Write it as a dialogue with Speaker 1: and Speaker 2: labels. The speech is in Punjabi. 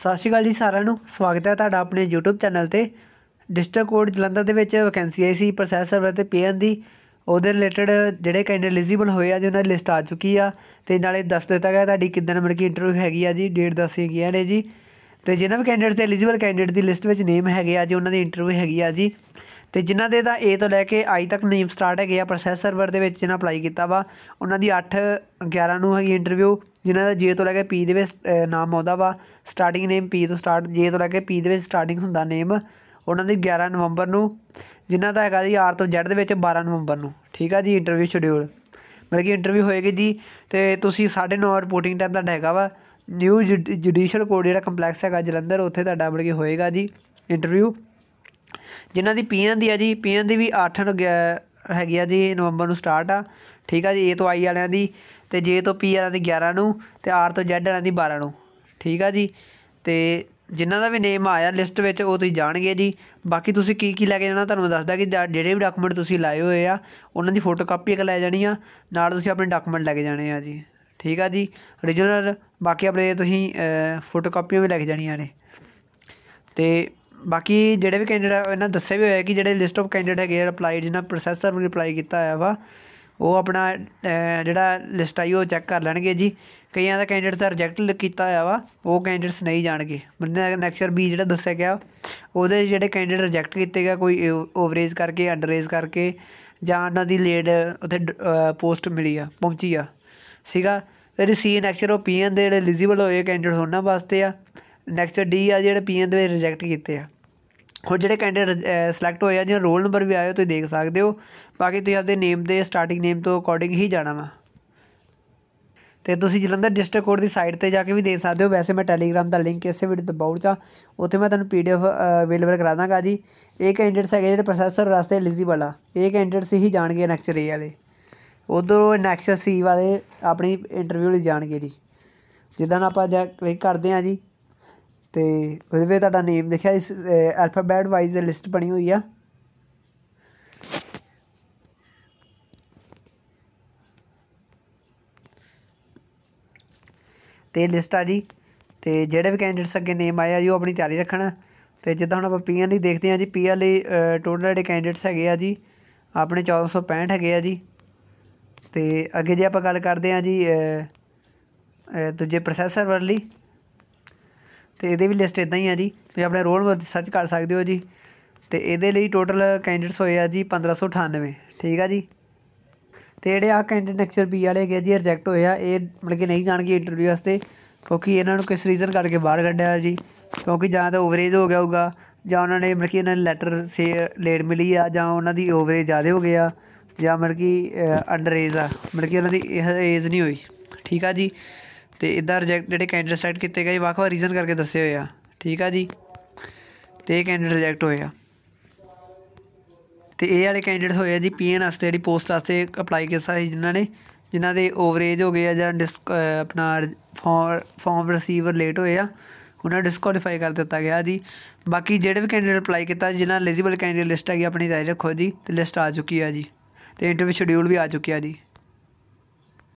Speaker 1: ਸਤਿ ਸ਼੍ਰੀ ਅਕਾਲ ਜੀ ਸਾਰਿਆਂ ਨੂੰ। ਸਵਾਗਤ ਹੈ ਤੁਹਾਡਾ ਆਪਣੇ YouTube ਚੈਨਲ ਤੇ। ਡਿਸਟ੍ਰਿਕਟ ਕੋਡ ਜਲੰਧਰ ਦੇ ਵਿੱਚ ਵੈਕੈਂਸੀ ਆਈ ਸੀ ਪ੍ਰੋਸੈਸਰ ਅਤੇ ਪੀਐਨ ਦੀ। ਉਹਦੇ ਰਿਲੇਟਡ ਜਿਹੜੇ ਕੈਂਡੀਡੇਟ ਐਲੀਜੀਬਲ ਹੋਏ ਆ ਜੀ, ਉਹਨਾਂ ਦੀ ਲਿਸਟ ਆ ਚੁੱਕੀ ਆ। ਤੇ ਨਾਲੇ ਦੱਸ ਦਿੱਤਾ ਗਿਆ ਤੁਹਾਡੀ ਕਿੱਦਣ ਨੰਬਰ ਕਿ ਇੰਟਰਵਿਊ ਹੈਗੀ ਆ ਜੀ ਡੇਟ ਦੱਸੀ ਗਈ ਨੇ ਜੀ। ਤੇ ਜਿਨ੍ਹਾਂ ਵੀ ਕੈਂਡੀਡੇਟ ਤੇ ਐਲੀਜੀਬਲ ਕੈਂਡੀਡੇਟ ਦੀ ਲਿਸਟ ਵਿੱਚ ਨੇਮ ਹੈਗੇ ਆ ਜੀ, ਉਹਨਾਂ ਦੀ ਇੰਟਰਵਿਊ ਹੈਗੀ ਆ ਜੀ। ਤੇ ਜਿਨ੍ਹਾਂ ਦੇ ਤਾਂ A ਤੋਂ ਲੈ ਕੇ I ਤੱਕ ਨੇਮ ਸਟਾਰਟ ਹੈਗੇ ਆ ਪ੍ਰੋਸੈਸ ਸਰਵਰ ਦੇ ਵਿੱਚ ਜਿਹਨਾਂ ਅਪਲਾਈ ਕੀਤਾ ਵਾ, ਉਹਨਾਂ ਦੀ 8 11 ਨੂੰ ਹੈਗੀ ਇੰਟਰਵਿਊ ਜਿਨ੍ਹਾਂ ਦਾ ਜੇ ਤੋਂ ਲੈ ਕੇ ਪੀ ਦੇ ਵਿੱਚ ਨਾਮ ਆਉਂਦਾ ਵਾ ਸਟਾਰਟਿੰਗ ਨੇਮ ਪੀ ਤੋਂ ਸਟਾਰਟ ਜੇ ਤੋਂ ਲੈ ਕੇ ਪੀ ਦੇ ਵਿੱਚ ਸਟਾਰਟਿੰਗ ਹੁੰਦਾ ਨੇਮ ਉਹਨਾਂ ਦੀ 11 ਨਵੰਬਰ ਨੂੰ, ਜਿਨ੍ਹਾਂ ਦਾ ਹੈਗਾ ਜੀ ਆਰ ਤੋਂ Z ਦੇ ਵਿੱਚ 12 ਨਵੰਬਰ ਨੂੰ, ਠੀਕ ਆ ਜੀ ਇੰਟਰਵਿਊ ਸ਼ਡਿਊਲ ਮਤਲਬ ਕਿ ਇੰਟਰਵਿਊ ਹੋਏਗੀ ਜੀ, ਤੇ ਤੁਸੀਂ 9:30 ਰਿਪੋਰਟਿੰਗ ਟਾਈਮ ਤੁਹਾਡਾ ਹੈਗਾ ਵਾ ਨਿਊ ਜੁਡੀਸ਼ੀਅਲ ਕੋਰਟ ਜਿਹੜਾ ਕੰਪਲੈਕਸ ਹੈਗਾ ਜਲੰਧਰ, ਉੱਥੇ ਤੁਹਾਡਾ ਮਤਲਬ ਕਿ ਹੋਏਗਾ ਜੀ ਇੰਟਰਵਿਊ ਜਿਨ੍ਹਾਂ ਦੀ ਪੀਐਨ ਦੀ ਆ ਜੀ, ਪੀਐਨ ਦੀ ਵੀ 8 ਨੂੰ ਹੈਗੀ ਆ ਜੀ, ਨਵੰਬਰ ਨੂੰ ਸਟਾਰਟ ਆ। ਠੀਕ ਆ ਜੀ ਏ ਤੋਂ ਆਈ ਵਾਲਿਆਂ ਦੀ ਤੇ ਜੇ ਤੋਂ ਪੀ ਵਾਲਿਆਂ ਦੀ 11 ਨੂੰ ਤੇ ਆਰ ਤੋਂ ਜ਼ੈਡ ਵਾਲਿਆਂ ਦੀ 12 ਨੂੰ। ਠੀਕ ਆ ਜੀ? ਤੇ ਜਿਨ੍ਹਾਂ ਦਾ ਵੀ ਨੇਮ ਆਇਆ ਲਿਸਟ ਵਿੱਚ, ਉਹ ਤੁਸੀਂ ਜਾਣਗੇ ਜੀ। ਬਾਕੀ ਤੁਸੀਂ ਕੀ ਕੀ ਲੈ ਕੇ ਜਾਣਾ, ਤੁਹਾਨੂੰ ਦੱਸਦਾ ਕਿ ਜਾ- ਜਿਹੜੇ ਵੀ ਡਾਕੂਮੈਂਟ ਤੁਸੀਂ ਲਾਏ ਹੋਏ ਆ, ਉਹਨਾਂ ਦੀ ਫੋਟੋ ਕਾਪੀ ਇੱਕ ਲੈ ਜਾਣੀ ਆ, ਨਾਲ ਤੁਸੀਂ ਆਪਣੇ ਡਾਕੂਮੈਂਟ ਲੈ ਕੇ ਜਾਣੇ ਆ ਜੀ। ਠੀਕ ਆ ਜੀ? ਓਰੀਜਨਲ ਬਾਕੀ ਆਪਣੇ ਤੁਸੀਂ ਫੋਟੋ ਕਾਪੀਆਂ ਵੀ ਲੈ ਕੇ ਜਾਣੀਆਂ ਨੇ। ਤੇ ਬਾਕੀ ਜਿਹੜੇ ਵੀ ਕੈਂਡੀਡੇਟ ਇਹਨਾਂ ਦੱਸਿਆ ਵੀ ਹੋਇਆ ਕਿ ਜਿਹੜੇ ਲਿਸਟ ਆਫ ਕੈਂਡੀਡੇਟ ਹੈਗੇ ਆ ਅਪਲਾਈਡ ਜਿਹਨਾਂ ਪ੍ਰੋਸੈਸਰ ਨੂੰ ਅਪਲਾਈ ਕੀਤਾ ਹੋਇਆ ਵਾ ਉਹ ਆਪਣਾ ਜਿਹੜਾ ਲਿਸਟ ਆਈ ਉਹ ਚੈੱਕ ਕਰ ਲੈਣਗੇ ਜੀ। ਕਈਆਂ ਦਾ ਕੈਂਡੀਡੇਟ ਦਾ ਰਿਜੈਕਟ ਕੀਤਾ ਹੋਇਆ ਵਾ, ਉਹ ਕੈਂਡੀਡੇਟਸ ਨਹੀਂ ਜਾਣਗੇ। ਮੈਨੂੰ ਨੈਕਸਚਰ ਬੀ ਜਿਹੜਾ ਦੱਸਿਆ ਗਿਆ, ਉਹਦੇ ਜਿਹੜੇ ਕੈਂਡੀਡੇਟ ਰਿਜੈਕਟ ਕੀਤੇ ਗਿਆ ਕੋਈ ਓਵਰੇਜ ਕਰਕੇ ਅੰਡਰੇਜ ਕਰਕੇ, ਜਾਂ ਉਹਨਾਂ ਦੀ ਲੇਟ ਉੱਥੇ ਪੋਸਟ ਮਿਲੀ ਆ, ਪਹੁੰਚੀ ਆ ਸੀਗਾ ਜਿਹੜੀ ਸੀ ਨੈਕਸਚਰ ਉਹ ਪੀਐਨ ਦੇ ਜਿਹੜੇ ਐਲੀਜੀਬਲ ਹੋਏ ਕੈਂਡੀਡੇਟ ਉਹਨਾਂ ਵਾਸਤੇ ਆ। ਨੈਕਸਟ ਡੀ ਆ ਜਿਹੜੇ ਪੀਐਨ ਦੇ ਰਿਜੈਕਟ ਕੀਤੇ ਆ। ਹੁਣ ਜਿਹੜੇ ਕੈਂਡੀਡੇਟ ਸਿਲੈਕਟ ਹੋਏ ਆ, ਜਿਹਨਾਂ ਰੋਲ ਨੰਬਰ ਵੀ ਆਏ ਤੁਸੀਂ ਦੇਖ ਸਕਦੇ ਹੋ। ਬਾਕੀ ਤੁਸੀਂ ਆਪਦੇ ਨੇਮ ਦੇ ਸਟਾਰਟਿੰਗ ਨੇਮ ਤੋਂ ਅਕੋਰਡਿੰਗ ਹੀ ਜਾਣਾ ਵਾ। ਤੇ ਤੁਸੀਂ ਜਲੰਧਰ ਡਿਸਟ੍ਰਿਕਟ ਕੋਰਟ ਦੀ ਸਾਈਟ ਤੇ ਜਾ ਕੇ ਵੀ ਦੇਖ ਸਕਦੇ ਹੋ। ਵੈਸੇ ਮੈਂ ਟੈਲੀਗ੍ਰਾਮ ਦਾ ਲਿੰਕ ਇਸੇ ਵੀਡੀਓ ਤੇ ਬਾਉ ਚਾ। ਉੱਥੇ ਮੈਂ ਤੁਹਾਨੂੰ ਪੀਡੀਐਫ ਅਵੇਲੇਬਲ ਕਰਾ ਦਾਂਗਾ ਜੀ। ਇਹ ਕੈਂਡੀਡੇਟਸ ਹੈਗੇ ਜਿਹੜੇ ਪ੍ਰੋਸੈਸਰ ਵਾਸਤੇ ਐਲੀਜੀਬਲ ਆ। ਇਹ ਕੈਂਡੀਡੇਟਸ ਹੀ ਜਾਣਗੇ ਨੈਕਸਟ ਏ ਵਾਲੇ। ਉਧਰੋਂ ਨੈਕਸਟ ਸੀ ਵਾਲੇ ਆਪਣੀ ਇੰਟਰਵਿਊ ਲਈ ਜਾਣਗੇ ਜੀ। ਜਿੱਦਾਂ ਆਪਾਂ ਜਾ ਕਲਿੱਕ ਕਰਦੇ ਆ ਜੀ। ਤੇ ਉਹਦੇ ਵਿੱਚ ਤੁਹਾਡਾ ਨੇਮ ਲਿਖਿਆ ਇਸ ਅਲਫਾਬੈਟ ਵਾਈਜ਼ ਲਿਸਟ ਬਣੀ ਹੋਈ ਆ। ਤੇ ਲਿਸਟ ਆ ਜੀ। ਤੇ ਜਿਹੜੇ ਵੀ ਕੈਂਡੀਡੇਟਸ ਅੱਗੇ ਨੇਮ ਆਏ ਆ ਜੀ, ਉਹ ਆਪਣੀ ਤਿਆਰੀ ਰੱਖਣ। ਤੇ ਜਿੱਦਾਂ ਹੁਣ ਆਪਾਂ ਪੀਐਨ ਲਈ ਦੇਖਦੇ ਹਾਂ ਜੀ ਪੀਐਨ ਲਈ ਟੋਟਲ ਜਿਹੜੇ ਕੈਂਡੀਡੇਟਸ ਹੈਗੇ ਆ ਜੀ, ਆਪਣੇ 1465 ਹੈਗੇ ਆ ਜੀ। ਤੇ ਅੱਗੇ ਜੇ ਆਪਾਂ ਗੱਲ ਕਰਦੇ ਹਾਂ ਜੀ ਦੂਜੇ ਪ੍ਰੋਸੈਸਰ ਵਾਲੀ ਤੇ ਇਹਦੇ ਵੀ ਲਿਸਟ ਇਦਾਂ ਹੀ ਆ ਜੀ। ਤੁਸੀਂ ਆਪਣੇ ਰੋਲ ਨੰਬਰ ਸਰਚ ਕਰ ਸਕਦੇ ਹੋ ਜੀ। ਤੇ ਇਹਦੇ ਲਈ ਟੋਟਲ ਕੈਂਡੀਡੇਟਸ ਹੋਏ ਆ ਜੀ 1598 ਠੀਕ ਆ ਜੀ? ਤੇ ਜਿਹੜੇ ਆ ਕੈਂਡੀਡੇਟ ਨੈਕਸਚਰ ਬੀ ਵਾਲੇ ਹੈਗੇ ਆ ਜੀ ਰਿਜੈਕਟ ਹੋਏ ਆ, ਇਹ ਮਤਲਬ ਕਿ ਨਹੀਂ ਜਾਣਗੇ ਇੰਟਰਵਿਊ ਵਾਸਤੇ, ਕਿਉਂਕਿ ਇਹਨਾਂ ਨੂੰ ਕਿਸ ਰੀਜ਼ਨ ਕਰਕੇ ਬਾਹਰ ਕੱਢਿਆ ਜੀ? ਕਿਉਂਕਿ ਜਾਂ ਤਾਂ ਓਵਰੇਜ ਹੋ ਗਿਆ ਹੋਊਗਾ, ਜਾਂ ਉਹਨਾਂ ਨੇ ਮਤਲਬ ਕਿ ਇਹਨਾਂ ਨੇ ਲੈਟਰ ਸੇ ਲੇਟ ਮਿਲੀ ਆ, ਜਾਂ ਉਹਨਾਂ ਦੀ ਓਵਰੇਜ ਜ਼ਿਆਦਾ ਹੋ ਗਿਆ ਜਾਂ ਮਤਲਬ ਕਿ ਅੰਡਰ ਏਜ ਆ, ਮਤਲਬ ਕਿ ਉਹਨਾਂ ਦੀ ਇਹ ਏਜ ਨਹੀਂ ਹੋਈ। ਠੀਕ ਆ ਜੀ? ਤੇ ਇਦਾਂ ਰਿਜੈਕਟ ਜਿਹੜੇ ਕੈਂਡੀਡੇਟ ਸੈਟ ਕੀਤੇ ਗਏ, ਵੱਖ-ਵੱਖ ਰੀਜ਼ਨ ਕਰਕੇ ਦੱਸੇ ਹੋਏ ਆ। ਠੀਕ ਆ ਜੀ? ਤੇ ਇਹ ਕੈਂਡੀਡੇਟ ਰਿਜੈਕਟ ਹੋਏ ਆ। ਤੇ ਇਹ ਵਾਲੇ ਕੈਂਡੀਡੇਟ ਹੋਏ ਆ ਜੀ ਪੀਐਨ ਵਾਸਤੇ, ਜਿਹੜੀ ਪੋਸਟ ਵਾਸਤੇ ਅਪਲਾਈ ਕੀਤਾ ਸੀ ਜਿਨ੍ਹਾਂ ਨੇ, ਜਿਨ੍ਹਾਂ ਦੇ ਓਵਰੇਜ ਹੋ ਗਏ ਆ ਜਾਂ ਡਿਸ ਅਹ, ਆਪਣਾ ਫਾਰਮ ਰਿਸੀਵਰ ਲੇਟ ਹੋਏ ਆ, ਉਹਨਾਂ ਨੂੰ ਡਿਸਕੁਆਲੀਫਾਈ ਕਰ ਦਿੱਤਾ ਗਿਆ ਜੀ। ਬਾਕੀ ਜਿਹੜੇ ਵੀ ਕੈਂਡੀਡੇਟ ਅਪਲਾਈ ਕੀਤਾ, ਜਿਨ੍ਹਾਂ ਐਲੀਜੀਬਲ ਕੈਂਡੀਡੇਟ ਲਿਸਟ ਹੈਗੀ ਆਪਣੀ ਤਿਆਰੀ ਰੱਖੋ ਜੀ, ਤੇ ਲਿਸਟ ਆ ਚੁੱਕੀ ਆ ਜੀ। ਤੇ ਇੰਟਰਵਿਊ ਸ਼ਡਿਊਲ ਵੀ ਆ ਚੁੱਕਿਆ ਜੀ।